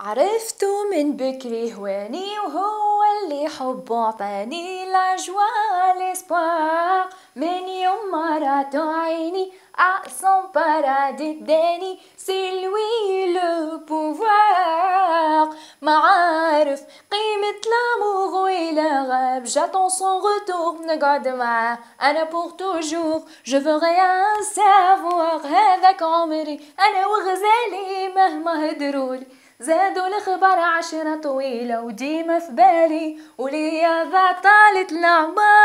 عرفته من بكري هواني وهو اللي حبه عطاني العجوة الأسبوع. من يوم ما راتو عيني عصم بارادي اداني سي لوي لو بوفوار ما عارف قيمة لاموغ ويلا غاب. جاتون سون غوتور نقعد معاه. أنا بوغ توجور جو فو غيان سافوار هذاك عمري أنا وغزالي مهما هدرولي. زادوا الخبر عشرة طويلة وديما في بالي وليا ذا طالت الأعمار